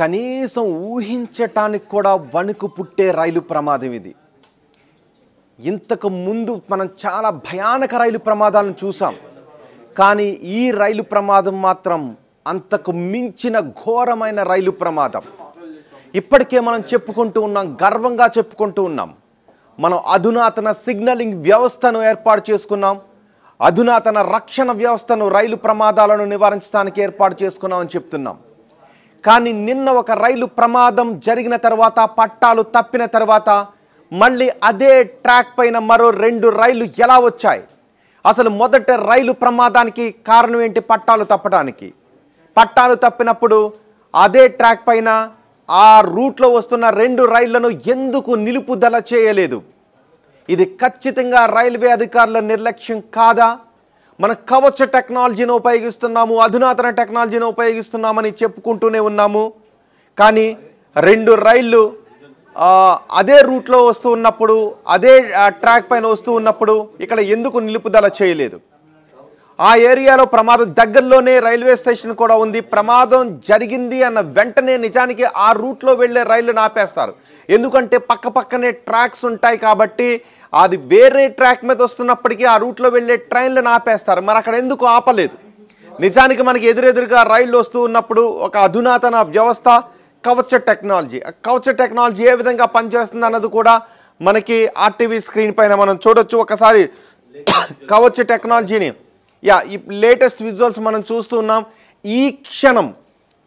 కనీసం ఊహించటానికి కూడా వణుకు పుట్టే రైలు ప్రమాదం ఇది. ఇంతకు ముందు మనం చాలా భయానక రైలు ప్రమాదాలను చూసాం. కానీ ఈ రైలు ప్రమాదం మాత్రం అంతకు మించిన ఘోరమైన రైలు ప్రమాదం. ఇప్పటికే మనం చెప్పుకుంటూ ఉన్నాం గర్వంగా చెప్పుకుంటూ ఉన్నాం. మనం అధునాతన సిగ్నలింగ్ వ్యవస్థను ఏర్పాటు చేసుకున్నాం. అధునాతన రక్షణ వ్యవస్థను రైలు ప్రమాదాలను నివారించడానికి ఏర్పాటు చేసుకున్నామని చెప్తున్నాం. కానీ నిన్న ఒక రైలు ప్రమాదం జరిగిన తర్వాత పట్టాలు తప్పిన తర్వాత మళ్ళీ అదే ట్రాక్ పైన మరో రెండు రైళ్ళు ఎలా వచ్చాయి? అసలు మొదట రైలు ప్రమాదానికి కారణం ఏంటి పట్టాలు తప్పడానికి? పట్టాలు తప్పినప్పుడు అదే ట్రాక్ పైన ఆ రూట్లో వస్తున్న రెండు రైళ్ళను ఎందుకు నిలుపుదల చేయలేదు? ఇది ఖచ్చితంగా రైల్వే అధికారుల నిర్లక్ష్యం కాదా? మన కవచ టెక్నాలజీని ఉపయోగిస్తున్నాము అధునాతన టెక్నాలజీని ఉపయోగిస్తున్నామని చెప్పుకుంటూనే ఉన్నాము. కానీ రెండు రైళ్ళు అదే రూట్లో వస్తూ ఉన్నప్పుడు అదే ట్రాక్ పైన వస్తూ ఉన్నప్పుడు ఇక్కడ ఎందుకు నిలుపుదల చేయలేదు? ఆ ఏరియాలో ప్రమాదం దగ్గరలోనే రైల్వే స్టేషన్ కూడా ఉంది. ప్రమాదం జరిగింది అన్న వెంటనే నిజానికి ఆ రూట్లో వెళ్ళే రైళ్ళు ఆపేస్తారు. ఎందుకంటే పక్క పక్కనే ట్రాక్స్ ఉంటాయి కాబట్టి అది వేరే ట్రాక్ మీద వస్తున్నప్పటికీ ఆ రూట్లో వెళ్ళే ట్రైన్లు ఆపేస్తారు. మరి అక్కడ ఎందుకు ఆపలేదు? నిజానికి మనకి ఎదురెదురుగా రైళ్ళు వస్తూ ఉన్నప్పుడు ఒక అధునాతన వ్యవస్థ కవచ టెక్నాలజీ. ఆ కవచ టెక్నాలజీ ఏ విధంగా పనిచేస్తుంది అన్నది కూడా మనకి ఆర్టీవీ స్క్రీన్ పైన మనం చూడొచ్చు. ఒకసారి కవచ టెక్నాలజీని యా ఈ లేటెస్ట్ విజువల్స్ మనం చూస్తున్నాం ఈ క్షణం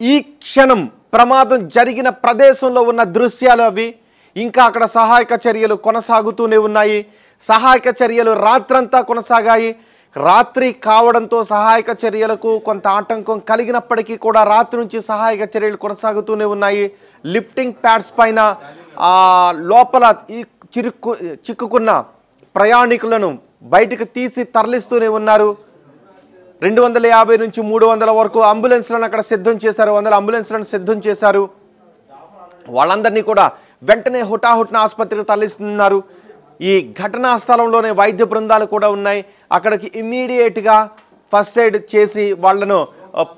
ఈ క్షణం ప్రమాదం జరిగిన ప్రదేశంలో ఉన్న దృశ్యాలు అవి. ఇంకా అక్కడ సహాయక చర్యలు కొనసాగుతూనే ఉన్నాయి. సహాయక చర్యలు రాత్రంతా కొనసాగాయి. రాత్రి కావడంతో సహాయక చర్యలకు కొంత ఆటంకం కలిగినప్పటికీ కూడా రాత్రి నుంచి సహాయక చర్యలు కొనసాగుతూనే ఉన్నాయి. లిఫ్టింగ్ ప్యాడ్స్ పైన లోపల ఈ చిరుక్కు చిక్కుకున్న ప్రయాణికులను బయటకు తీసి తరలిస్తూనే ఉన్నారు. రెండు వందల యాభై నుంచి మూడు వందల వరకు అంబులెన్స్లను అక్కడ సిద్ధం చేశారు. వందల అంబులెన్స్లను సిద్ధం చేశారు. వాళ్ళందరినీ కూడా వెంటనే హుటాహుటిన ఆసుపత్రికి తరలిస్తున్నారు. ఈ ఘటనా స్థలంలోనే వైద్య బృందాలు కూడా ఉన్నాయి. అక్కడికి ఇమ్మీడియట్గా ఫస్ట్ ఎయిడ్ చేసి వాళ్ళను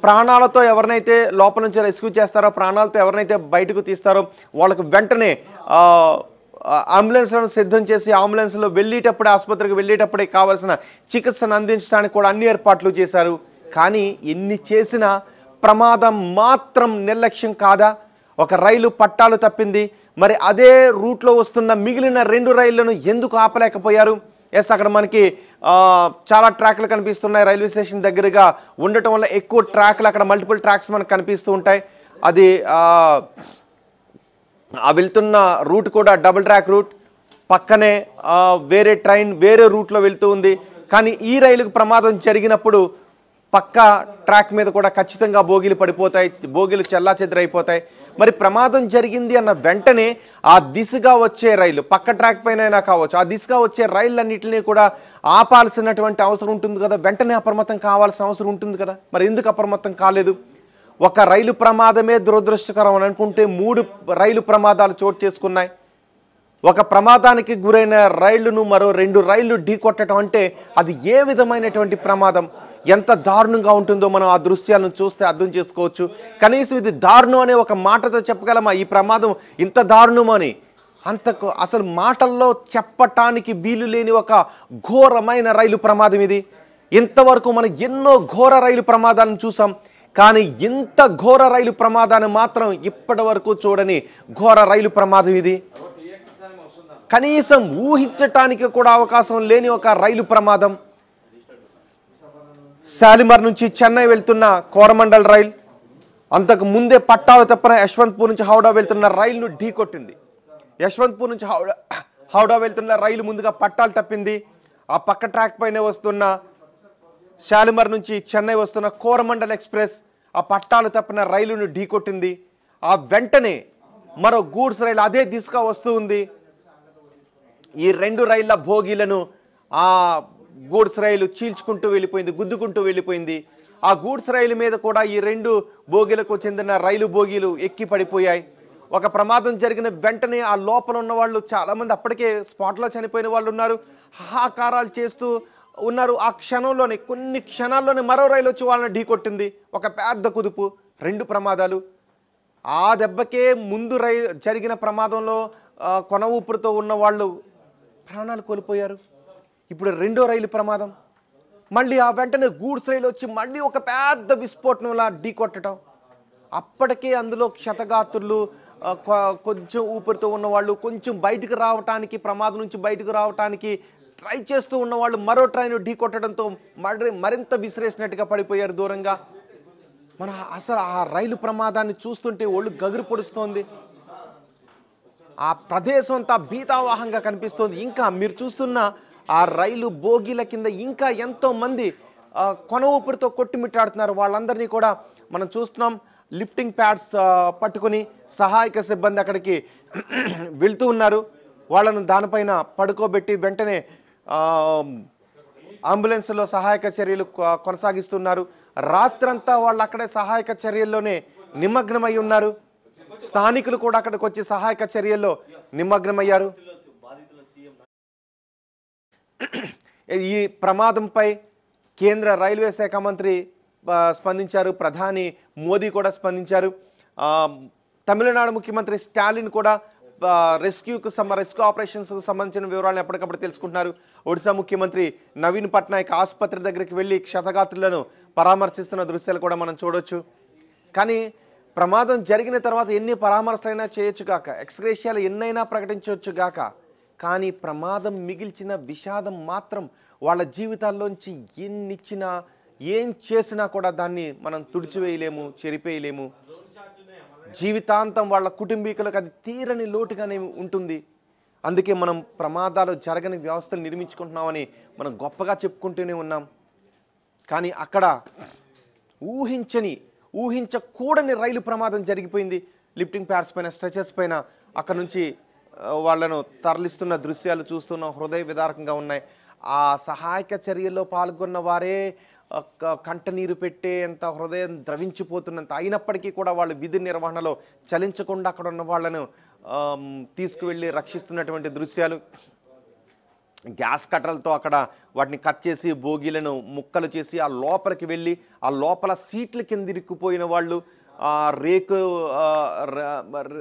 ప్రాణాలతో ఎవరినైతే లోపల నుంచి రెస్క్యూ చేస్తారో ప్రాణాలతో ఎవరినైతే బయటకు తీస్తారో వాళ్ళకు వెంటనే అంబులెన్స్లను సిద్ధం చేసి అంబులెన్స్లో వెళ్ళేటప్పుడే ఆసుపత్రికి వెళ్ళేటప్పుడే కావాల్సిన చికిత్సను అందించడానికి కూడా అన్ని ఏర్పాట్లు చేశారు. కానీ ఎన్ని చేసినా ప్రమాదం మాత్రం నిర్లక్ష్యం కాదా? ఒక రైలు పట్టాలు తప్పింది. మరి అదే రూట్లో వస్తున్న మిగిలిన రెండు రైళ్ళను ఎందుకు ఆపలేకపోయారు? ఎస్ అక్కడ మనకి చాలా ట్రాక్లు కనిపిస్తున్నాయి. రైల్వే స్టేషన్ దగ్గరగా ఉండటం వల్ల ఎక్కువ ట్రాక్లు అక్కడ మల్టిపుల్ ట్రాక్స్ మనకు కనిపిస్తూ ఉంటాయి. అది ఆ, వెళ్తున్న రూట్ కూడా డబుల్ ట్రాక్ రూట్. పక్కనే వేరే ట్రైన్ వేరే రూట్లో వెళ్తూ ఉంది. కానీ ఈ రైలుకు ప్రమాదం జరిగినప్పుడు పక్క ట్రాక్ మీద కూడా ఖచ్చితంగా బోగీలు పడిపోతాయి బోగీలు చెల్లా అయిపోతాయి మరి ప్రమాదం జరిగింది అన్న వెంటనే ఆ దిశగా వచ్చే రైలు పక్క ట్రాక్ పైన కావచ్చు ఆ దిశగా వచ్చే రైళ్ళన్నింటినీ కూడా ఆపాల్సినటువంటి అవసరం ఉంటుంది కదా? వెంటనే అప్రమత్తం కావాల్సిన అవసరం ఉంటుంది కదా? మరి ఎందుకు అప్రమత్తం కాలేదు? ఒక రైలు ప్రమాదమే దురదృష్టకరం అని అనుకుంటే మూడు రైలు ప్రమాదాలు చోటు చేసుకున్నాయి. ఒక ప్రమాదానికి గురైన రైళ్ళను మరో రెండు రైళ్ళు ఢీకొట్టడం అంటే అది ఏ విధమైనటువంటి ప్రమాదం? ఎంత దారుణంగా ఉంటుందో మనం ఆ దృశ్యాలను చూస్తే అర్థం చేసుకోవచ్చు. కనీసం ఇది దారుణం అనే ఒక మాటతో చెప్పగలమా? ఈ ప్రమాదం ఇంత దారుణం అని? అంతకు అసలు మాటల్లో చెప్పటానికి వీలు లేని ఒక ఘోరమైన రైలు ప్రమాదం ఇది. ఇంతవరకు మనం ఎన్నో ఘోర రైలు ప్రమాదాలను చూసాం. కానీ ఇంత ఘోర రైలు ప్రమాదాన్ని మాత్రం ఇప్పటి వరకు చూడని ఘోర రైలు ప్రమాదం ఇది. కనీసం ఊహించటానికి కూడా అవకాశం లేని ఒక రైలు ప్రమాదం. శాలిమర్ నుంచి చెన్నై వెళ్తున్న కోరమండల్ రైల్ అంతకు ముందే పట్టాలు తప్పన యశ్వంత్పూర్ నుంచి హౌడా వెళ్తున్న రైలును ఢీకొట్టింది యశ్వంత్పూర్ నుంచి హౌడా హౌడా వెళ్తున్న రైలు ముందుగా పట్టాలు తప్పింది. ఆ పక్క ట్రాక్ పైనే వస్తున్న శాలిమర్ నుంచి చెన్నై వస్తున్న కోరమండల్ ఎక్స్ప్రెస్ ఆ పట్టాలు తప్పిన రైలును ఢీకొట్టింది. ఆ వెంటనే మరో గూడ్స్ రైలు అదే దిశగా వస్తూ ఉంది. ఈ రెండు రైళ్ళ భోగిలను ఆ గూడ్స్ రైలు చీల్చుకుంటూ వెళ్ళిపోయింది గుద్దుకుంటూ వెళ్ళిపోయింది. ఆ గూడ్స్ రైలు మీద కూడా ఈ రెండు బోగీలకు చెందిన రైలు బోగీలు ఎక్కి పడిపోయాయి. ఒక ప్రమాదం జరిగిన వెంటనే ఆ లోపల ఉన్న వాళ్ళు చాలామంది అప్పటికే స్పాట్లో చనిపోయిన వాళ్ళు ఉన్నారు. హాహాకారాలు చేస్తూ ఉన్నారు. ఆ క్షణంలోనే కొన్ని క్షణాల్లోనే మరో రైలు వచ్చి వాళ్ళని ఢీకొట్టింది ఒక పెద్ద కుదుపు రెండు ప్రమాదాలు. ఆ దెబ్బకే ముందు రై జరిగిన ప్రమాదంలో కొన ఊపిరితో ఉన్న వాళ్ళు ప్రాణాలు కోల్పోయారు. ఇప్పుడు రెండో రైలు ప్రమాదం. మళ్ళీ ఆ వెంటనే గూడ్స్ రైలు వచ్చి మళ్ళీ ఒక పెద్ద విస్ఫోటనంలా ఢీకొట్టడం అప్పటికే అందులో క్షతగాత్రులు కొ- కొంచెం ఊపిరితో ఉన్నవాళ్ళు కొంచెం బయటకు రావటానికి ప్రమాదం నుంచి బయటకు రావటానికి ట్రై చేస్తూ ఉన్నవాళ్ళు మరో ట్రైను ఢీ కొట్టడంతో మరి మరింత విసిరేసినట్టుగా పడిపోయారు దూరంగా. మన అసలు ఆ రైలు ప్రమాదాన్ని చూస్తుంటే ఒళ్ళు గగురు పొడుస్తోంది. ఆ ప్రదేశం అంతా భీతావాహంగా కనిపిస్తోంది. ఇంకా మీరు చూస్తున్న ఆ రైలు బోగీల కింద ఇంకా ఎంతోమంది కొన ఊపిరితో కొట్టుమిట్టాడుతున్నారు. వాళ్ళందరినీ కూడా మనం చూస్తున్నాం. లిఫ్టింగ్ ప్యాడ్స్ పట్టుకుని సహాయక సిబ్బంది అక్కడికి వెళ్తూ ఉన్నారు. వాళ్ళను దానిపైన పడుకోబెట్టి వెంటనే అంబులెన్స్లో సహాయక చర్యలు కొ- కొనసాగిస్తున్నారు. రాత్రంతా వాళ్ళు అక్కడే సహాయక చర్యల్లోనే నిమగ్నమై ఉన్నారు. స్థానికులు కూడా అక్కడికి వచ్చి సహాయక చర్యల్లో నిమగ్నమయ్యారు. ఈ ప్రమాదంపై కేంద్ర రైల్వే శాఖ మంత్రి స్పందించారు. ప్రధాని మోదీ కూడా స్పందించారు. తమిళనాడు ముఖ్యమంత్రి స్టాలిన్ కూడా రెస్క్యూకు సంబ రెస్క్యూ ఆపరేషన్స్కు సంబంధించిన వివరాలను ఎప్పటికప్పుడు తెలుసుకుంటున్నారు. ఒడిశా ముఖ్యమంత్రి నవీన్ పట్నాయక్ ఆసుపత్రి దగ్గరికి వెళ్ళి క్షతగాత్రులను పరామర్శిస్తున్న దృశ్యాలు కూడా మనం చూడొచ్చు. కానీ ప్రమాదం జరిగిన తర్వాత ఎన్ని పరామర్శలైనా చేయొచ్చు గాక ఎక్స్గ్రేషియాలు ఎన్నైనా ప్రకటించవచ్చు గాక కానీ ప్రమాదం మిగిల్చిన విషాదం మాత్రం వాళ్ళ జీవితాల్లోంచి ఎన్నిచ్చినా ఏం చేసినా కూడా దాన్ని మనం తుడిచివేయలేము చెరిపేయలేము. జీవితాంతం వాళ్ళ కుటుంబీకులకు అది తీరని లోటుగానే ఉంటుంది. అందుకే మనం ప్రమాదాలు జరగని వ్యవస్థలు నిర్మించుకుంటున్నామని మనం గొప్పగా చెప్పుకుంటూనే ఉన్నాం. కానీ అక్కడ ఊహించని ఊహించకూడని రైలు ప్రమాదం జరిగిపోయింది. లిఫ్టింగ్ ప్యాడ్స్ పైన స్ట్రెచర్స్ పైన అక్కడ నుంచి వాళ్ళను తరలిస్తున్న దృశ్యాలు చూస్తున్న. హృదయ విదారకంగా ఉన్నాయి. ఆ సహాయక చర్యల్లో పాల్గొన్న వారే క- కంటనీరు పెట్టే అంత హృదయం ద్రవించిపోతున్నంత అయినప్పటికీ కూడా వాళ్ళు విధి నిర్వహణలో చలించకుండా అక్కడ ఉన్న వాళ్ళను తీసుకువెళ్ళి రక్షిస్తున్నటువంటి దృశ్యాలు. గ్యాస్ కట్టలతో అక్కడ వాటిని కట్ చేసి బోగీలను ముక్కలు చేసి ఆ లోపలికి వెళ్ళి ఆ లోపల సీట్ల కింద ఇరుక్కుపోయిన వాళ్ళు ఆ రేకు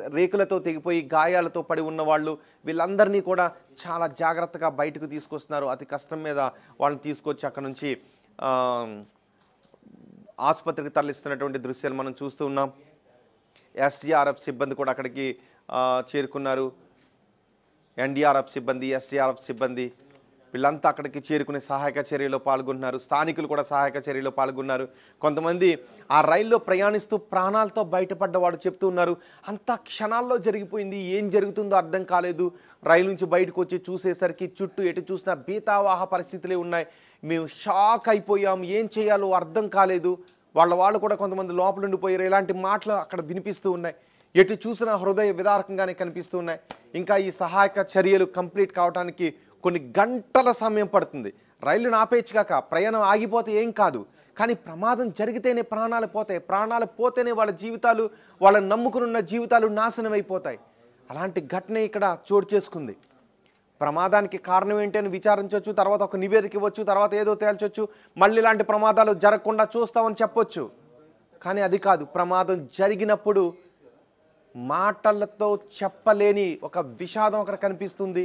రేకులతో తెగిపోయి గాయాలతో పడి ఉన్న వాళ్ళు వీళ్ళందరినీ కూడా చాలా జాగ్రత్తగా బయటకు తీసుకొస్తున్నారు. అతి కష్టం మీద వాళ్ళని తీసుకొచ్చి అక్కడ నుంచి ఆసుపత్రికి తరలిస్తున్నటువంటి దృశ్యాలు మనం చూస్తూ ఉన్నాం. ఎస్డీఆర్ఎఫ్ సిబ్బంది కూడా అక్కడికి చేరుకున్నారు. ఎన్డీఆర్ఎఫ్ సిబ్బంది ఎస్డీఆర్ఎఫ్ సిబ్బంది వీళ్ళంతా అక్కడికి చేరుకునే సహాయక చర్యలో పాల్గొన్నారు స్థానికులు కూడా సహాయక చర్యలో పాల్గొన్నారు కొంతమంది ఆ రైల్లో ప్రయాణిస్తూ ప్రాణాలతో బయటపడ్డవాడు చెప్తూ ఉన్నారు. అంతా క్షణాల్లో జరిగిపోయింది. ఏం జరుగుతుందో అర్థం కాలేదు. రైలు నుంచి బయటకు వచ్చి చూసేసరికి చుట్టూ ఎటు చూసినా బీతావాహ పరిస్థితులే ఉన్నాయి. మేము షాక్ అయిపోయాం. ఏం చేయాలో అర్థం కాలేదు. వాళ్ళ వాళ్ళు కూడా కొంతమంది లోపలుండిపోయారు. ఇలాంటి మాటలు అక్కడ వినిపిస్తూ ఉన్నాయి. ఎటు చూసినా హృదయ విదారకంగానే కనిపిస్తూ ఉన్నాయి. ఇంకా ఈ సహాయక చర్యలు కంప్లీట్ కావడానికి కొన్ని గంటల సమయం పడుతుంది. రైలును ఆపేయచ్చు కాక ప్రయాణం ఆగిపోతే ఏం కాదు. కానీ ప్రమాదం జరిగితేనే ప్రాణాలు పోతాయి. ప్రాణాలు పోతేనే వాళ్ళ జీవితాలు వాళ్ళని నమ్ముకునున్న జీవితాలు నాశనం అయిపోతాయి. అలాంటి ఘటన ఇక్కడ చోటు చేసుకుంది. ప్రమాదానికి కారణం ఏంటి అని విచారించవచ్చు తర్వాత ఒక నివేదిక ఇవ్వచ్చు తర్వాత ఏదో తేల్చొచ్చు మళ్ళీ ఇలాంటి ప్రమాదాలు జరగకుండా చూస్తామని చెప్పొచ్చు. కానీ అది కాదు ప్రమాదం జరిగినప్పుడు మాటలతో చెప్పలేని ఒక విషాదం అక్కడ కనిపిస్తుంది.